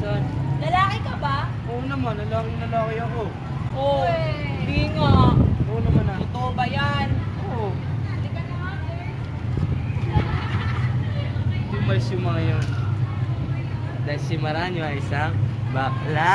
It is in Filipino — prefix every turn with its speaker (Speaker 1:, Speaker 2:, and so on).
Speaker 1: yan.
Speaker 2: Lalaki ka ba?
Speaker 1: Oo naman, lalaking lalaki ako.
Speaker 2: Oo. Hindi nga.
Speaker 1: Oo naman ah.
Speaker 2: Totoo ba yan?
Speaker 1: Oo. Umalis yung mga yun. Dahil si Maranyo ay isang bakla.